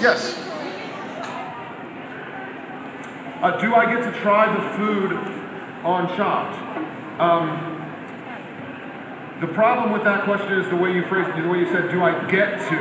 Yes. Uh, do I get to try the food on Chopped? Um, the problem with that question is the way you phrased it, the way you said, do I get to?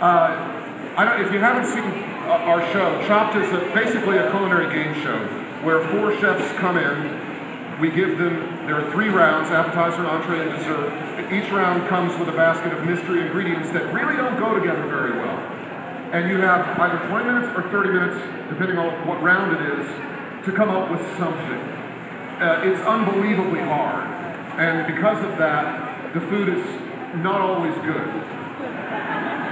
uh, I don't, if you haven't seen uh, our show, Chopped is a, basically a culinary game show where four chefs come in. We give them, there are three rounds, appetizer, entree, and dessert. Each round comes with a basket of mystery ingredients that really don't go together very well. And you have either 20 minutes or 30 minutes, depending on what round it is, to come up with something. Uh, it's unbelievably hard. And because of that, the food is not always good.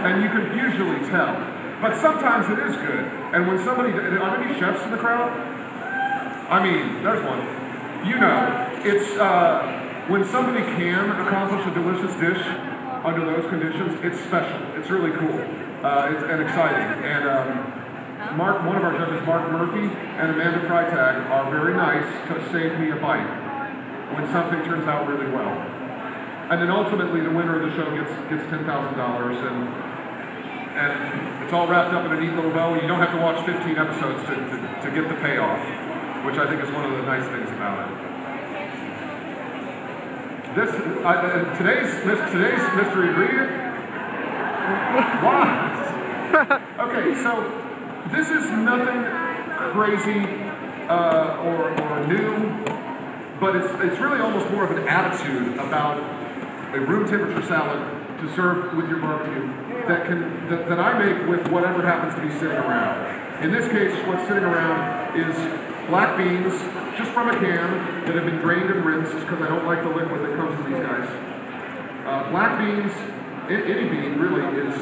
And you can usually tell. But sometimes it is good. And when somebody, are there any chefs in the crowd? I mean, there's one. You know, it's uh, when somebody can accomplish a delicious dish under those conditions, it's special. It's really cool. Uh, it's, and exciting. And um, Marc, one of our judges, Marc Murphy and Amanda Freitag, are very nice to save me a bite when something turns out really well. And then ultimately, the winner of the show gets gets ten thousand dollars, and and it's all wrapped up in a neat little bow. You don't have to watch 15 episodes to, to, to get the payoff, which I think is one of the nice things about it. This uh, today's today's mystery ingredient. Why? okay, so this is nothing crazy uh, or, or new, but it's it's really almost more of an attitude about a room temperature salad to serve with your barbecue that can that, that I make with whatever happens to be sitting around. In this case, what's sitting around is black beans, just from a can, that have been drained and rinsed because I don't like the liquid that comes in these guys. Uh, black beans, any bean really, is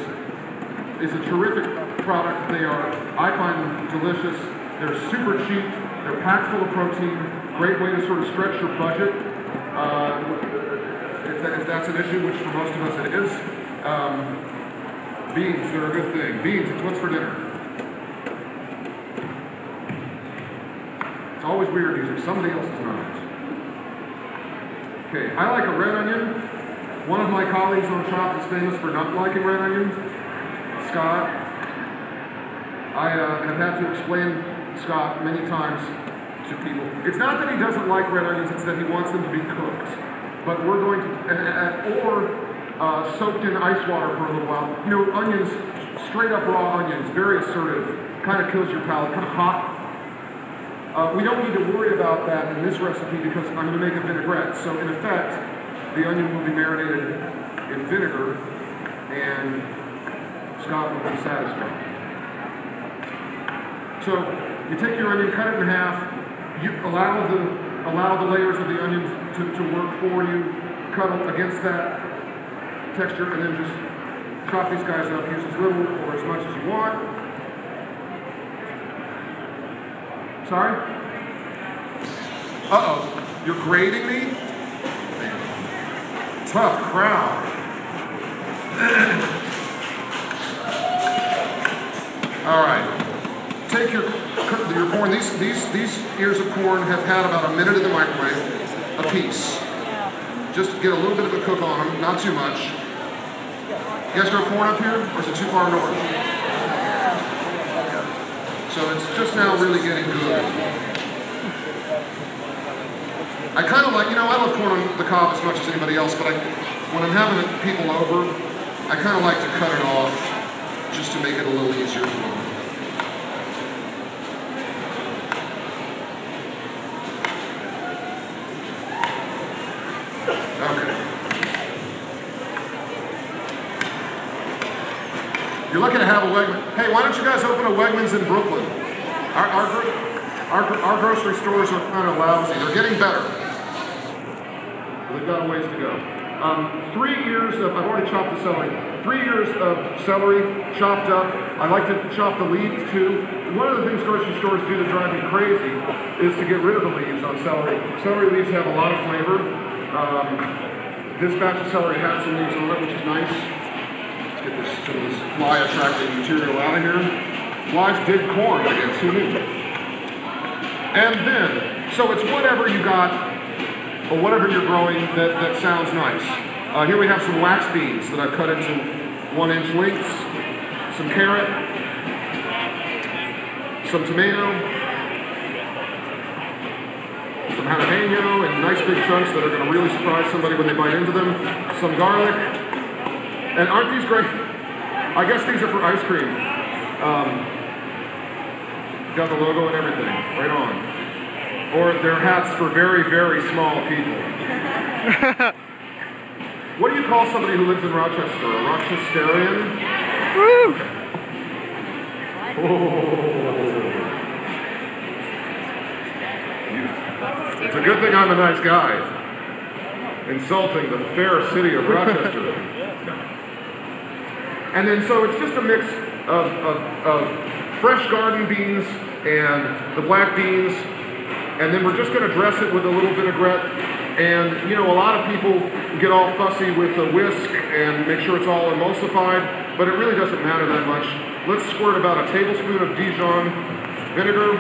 is a terrific product. They are, I find them delicious. They're super cheap. They're packed full of protein. Great way to sort of stretch your budget. Uh, if, that, if that's an issue, which for most of us it is. Um, beans, they're a good thing. Beans, it's what's for dinner. Always weird using somebody else's knives. Okay, I like a red onion. One of my colleagues on Chopped is famous for not liking red onions. Scott. I uh, have had to explain Scott many times to people. It's not that he doesn't like red onions, it's that he wants them to be cooked. But we're going to, or uh, soaked in ice water for a little while. You know, onions, straight up raw onions, very assertive, kind of kills your palate, kind of hot. Uh, we don't need to worry about that in this recipe because I'm going to make a vinaigrette. So in effect, the onion will be marinated in vinegar and Scott will be satisfied. So you take your onion, cut it in half, you allow the allow the layers of the onion to, to work for you, cut against that texture, and then just chop these guys up. Use as little or as much as you want. Sorry? Uh-oh. You're grading me? Tough crowd. All right. Take your your corn. These these these ears of corn have had about a minute in the microwave, a piece. Just get a little bit of a cook on them, not too much. You guys grow corn up here, or is it too far north? So it's just now really getting good. I kind of like, you know, I love corn on the cob as much as anybody else, but I, when I'm having people over, I kind of like to cut it off just to make it a little easier for them. Okay. You're looking to have a Wegman. Hey, why don't you guys open a Wegmans in Brooklyn? Our, our, our, our grocery stores are kind of lousy. They're getting better. They've got a ways to go. Um, three years of, I've already chopped the celery. Three years of celery chopped up. I like to chop the leaves too. One of the things grocery stores do that drive me crazy is to get rid of the leaves on celery. Celery leaves have a lot of flavor. Um, this batch of celery had some leaves on it, which is nice. This, this fly attracting material out of here. Flies dig corn, I guess, who knew? And then, so it's whatever you got, or whatever you're growing that, that sounds nice. Uh, here we have some wax beans that I've cut into one inch lengths, some carrot, some tomato, some jalapeno in nice big chunks that are going to really surprise somebody when they bite into them, some garlic, and aren't these great? I guess these are for ice cream. Um, got the logo and everything, right on. Or they're hats for very, very small people. what do you call somebody who lives in Rochester? A Rochesterian? Woo! Oh. It's a good thing I'm a nice guy. Insulting the fair city of Rochester. and then so it's just a mix of, of, of fresh garden beans and the black beans. And then we're just going to dress it with a little vinaigrette. And, you know, a lot of people get all fussy with a whisk and make sure it's all emulsified, but it really doesn't matter that much. Let's squirt about a tablespoon of Dijon vinegar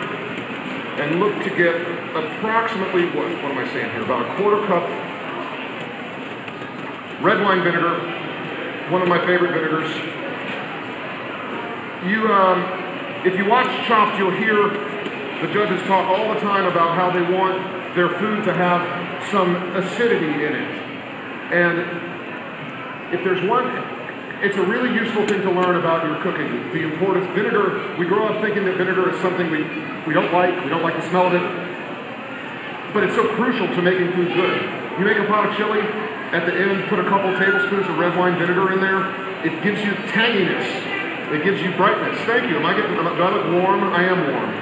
and look to get approximately, what, what am I saying here, about a quarter cup red wine vinegar, one of my favorite vinegars. You, um, if you watch Chopped, you'll hear the judges talk all the time about how they want their food to have some acidity in it. And if there's one, it's a really useful thing to learn about your cooking. The importance, vinegar, we grow up thinking that vinegar is something we, we don't like, we don't like the smell of it, but it's so crucial to making food good. You make a pot of chili, at the end, put a couple tablespoons of red wine vinegar in there. It gives you tanginess. It gives you brightness. Thank you. Am I getting, do I look warm? I am warm.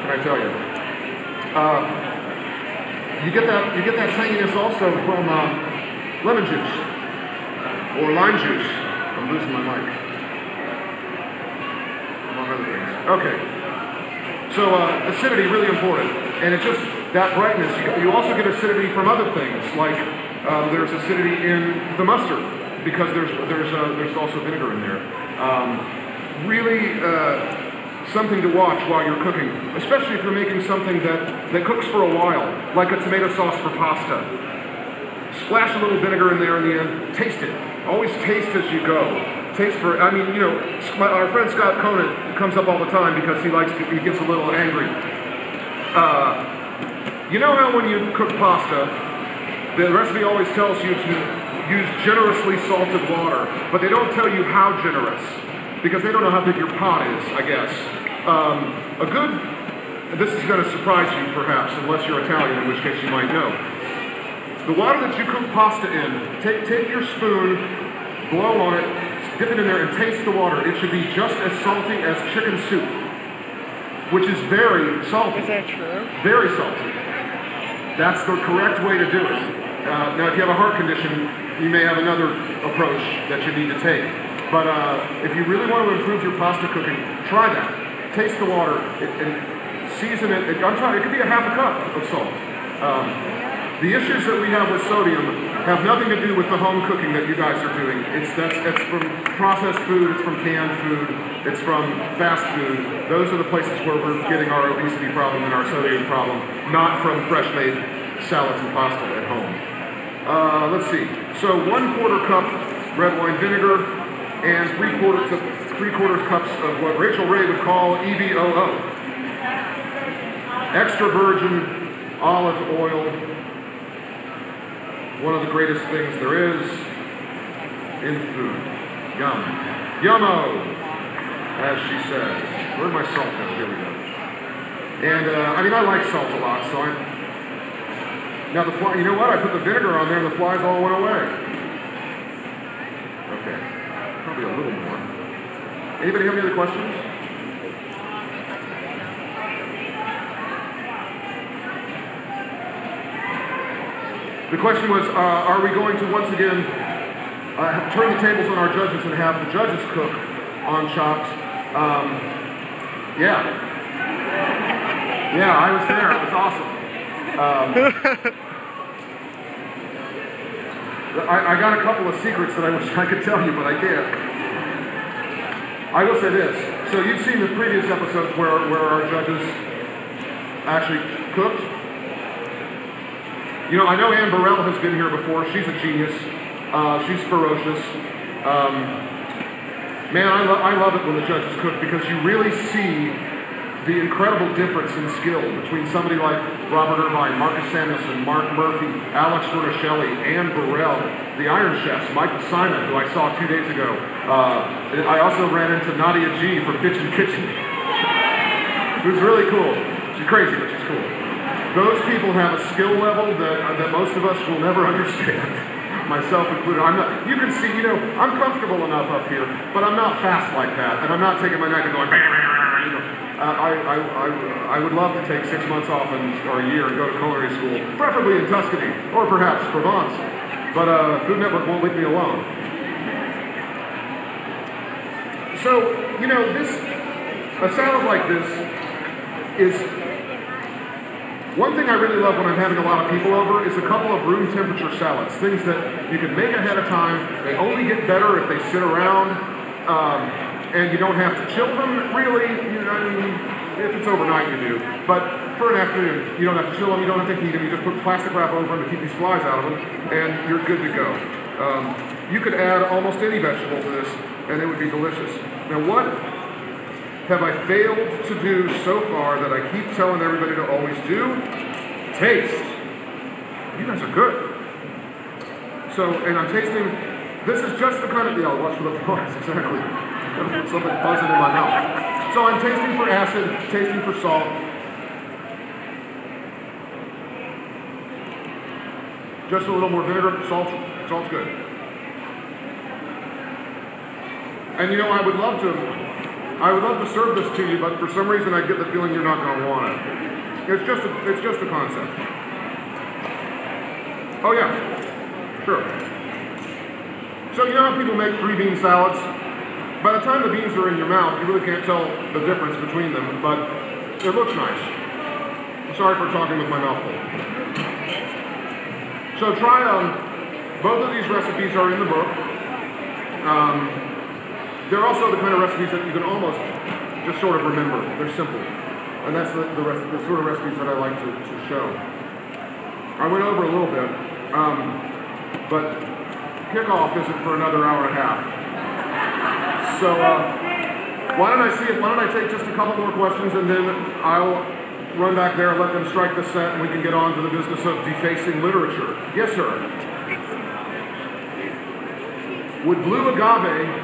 Can I tell you? Uh, you get that, you get that tanginess also from uh, lemon juice or lime juice. I'm losing my mic. Among other things. Okay. So uh, acidity really important, and it just that brightness. You, also get acidity from other things, like um, there's acidity in the mustard because there's there's uh, there's also vinegar in there. Um, really. Uh, something to watch while you're cooking, especially if you're making something that, that cooks for a while, like a tomato sauce for pasta. Splash a little vinegar in there in the end. Taste it. Always taste as you go. Taste for, I mean, you know, my, our friend Scott Conant comes up all the time because he likes to, he gets a little angry. Uh, you know how when you cook pasta, the recipe always tells you to use generously salted water, but they don't tell you how generous because they don't know how big your pot is, I guess. Um, a good, this is going to surprise you perhaps, unless you're Italian, in which case you might know. The water that you cook pasta in, take, take your spoon, blow on it, dip it in there, and taste the water. It should be just as salty as chicken soup, which is very salty. Is that true? Very salty. That's the correct way to do it. Uh, now, if you have a heart condition, you may have another approach that you need to take. But uh, if you really want to improve your pasta cooking, try that. Taste the water and, and season it. I'm trying. It could be a half a cup of salt. Um, the issues that we have with sodium have nothing to do with the home cooking that you guys are doing. It's that's it's from processed food, it's from canned food, it's from fast food. Those are the places where we're getting our obesity problem and our sodium problem, not from fresh made salads and pasta at home. Uh, let's see. So one quarter cup red wine vinegar and three quarters of three quarters cups of what Rachael Ray would call EVOO. Extra virgin olive oil. One of the greatest things there is in food. Yum. Yummo, as she says. Where'd my salt go? Here we go. And uh, I mean, I like salt a lot, so I'm. Now the fly. You know what? I put the vinegar on there, and the flies all went away. Okay probably a little more. Anybody have any other questions? The question was, uh, are we going to once again uh, turn the tables on our judges and have the judges cook on Chopped? Um, yeah. Yeah, I was there. It was awesome. Um, I, I, got a couple of secrets that I wish I could tell you, but I can't. I will say this. So you've seen the previous episodes where, where our judges actually cooked. You know, I know Anne Burrell has been here before. She's a genius. Uh, she's ferocious. Um, man, I, lo- I love it when the judges cook because you really see the incredible difference in skill between somebody like Robert Irvine, Marcus Samuelsson, Marc Murphy, Alex Guarnaschelli, Anne Burrell, the Iron Chefs, Michael Symon, who I saw two days ago. Uh, I also ran into Nadia G from Bitchin' Kitchen, who's really cool. She's crazy, but she's cool. Those people have a skill level that, uh, that most of us will never understand, myself included. I'm not, you can see, you know, I'm comfortable enough up here, but I'm not fast like that, and I'm not taking my neck and going, you know. Uh, I, I, I, I would love to take six months off and, or a year and go to culinary school, preferably in Tuscany, or perhaps Provence. But uh, Food Network won't leave me alone. So, you know, this, a salad like this is one thing I really love when I'm having a lot of people over is a couple of room temperature salads, things that you can make ahead of time. They only get better if they sit around, um, and you don't have to chill them. Really, you know, I mean, if it's overnight, you do. But for an afternoon, you don't have to chill them. You don't have to heat them. You just put plastic wrap over them to keep these flies out of them, and you're good to go. Um, you could add almost any vegetable to this, and it would be delicious. Now, what have I failed to do so far that I keep telling everybody to always do? Taste. You guys are good. So, and I'm tasting, this is just the kind of, yeah, I'll watch for the flies, exactly. Something buzzing in my mouth. So I'm tasting for acid, tasting for salt. Just a little more vinegar, salt, salt's good. And you know, I would love to I would love to serve this to you, but for some reason I get the feeling you're not going to want it. It's just a, it's just a concept. Oh yeah, sure. So you know how people make three bean salads? By the time the beans are in your mouth, you really can't tell the difference between them, but it looks nice. Sorry for talking with my mouth full. So try um, both of these recipes are in the book. Um, they're also the kind of recipes that you can almost just sort of remember. They're simple. And that's the, the, rest, the sort of recipes that I like to, to show. I went over a little bit, um, but kickoff isn't for another hour and a half. So uh, why don't I see if, why don't I take just a couple more questions and then I'll run back there and let them strike the set and we can get on to the business of defacing literature. Yes, sir. Would blue agave